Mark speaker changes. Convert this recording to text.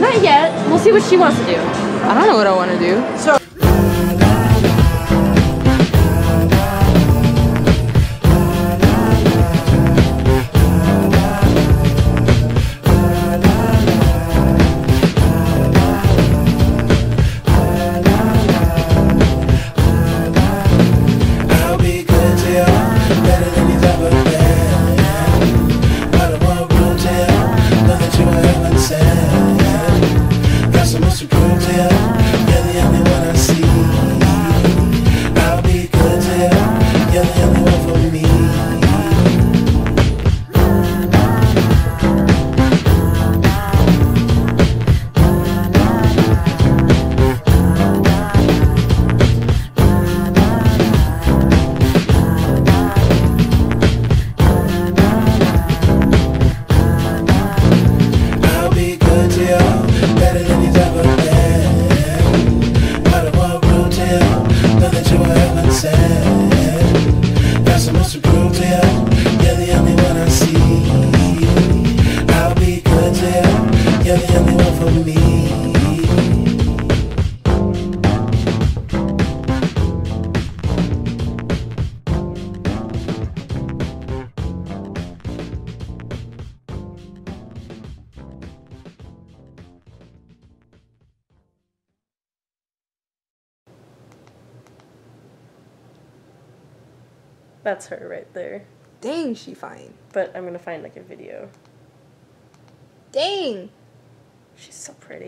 Speaker 1: Not yet. We'll see what she wants to do.
Speaker 2: I don't know what I want to do.
Speaker 1: So
Speaker 3: I'll be good to you, better than he's ever for me.
Speaker 1: That's her right there.
Speaker 2: Dang, she fine.
Speaker 1: But I'm gonna find like a video.
Speaker 2: Dang.
Speaker 1: She's so pretty.